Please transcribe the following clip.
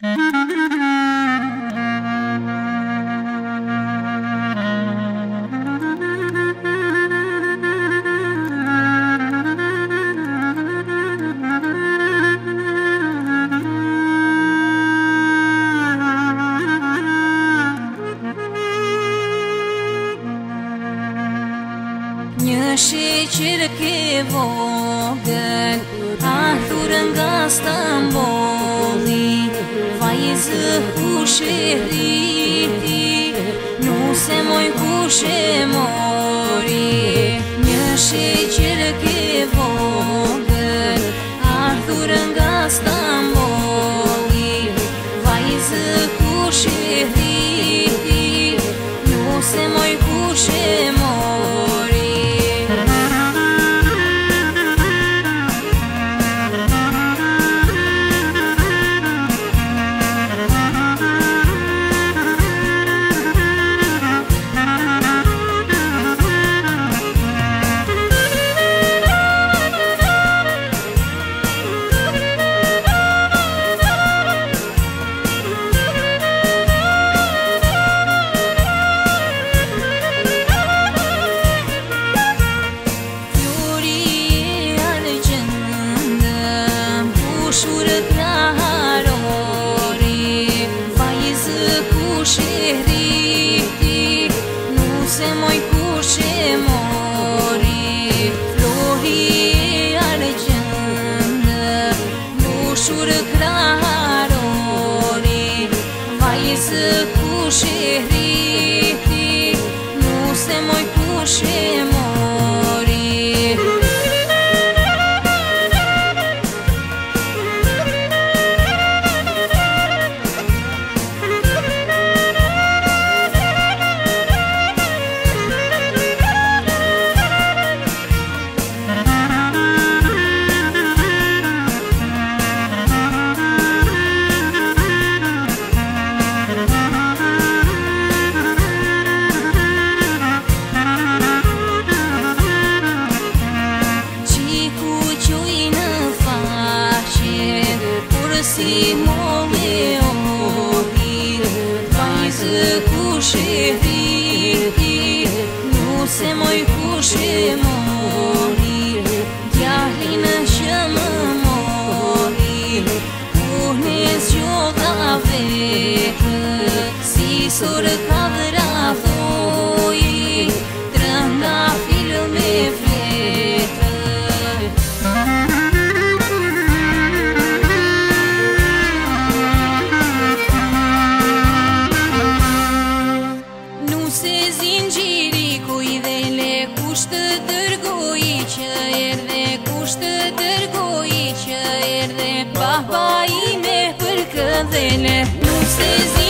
Thank you. Një shej qërë ke vogën, arthur nga stamboli, Vajësë kushe rriti, njëse moj kushe mori. Një shej ke vogën, arthur nga stamboli, Simone omorire Vaiză cu șevire Nu se mai cu șemore dele, não se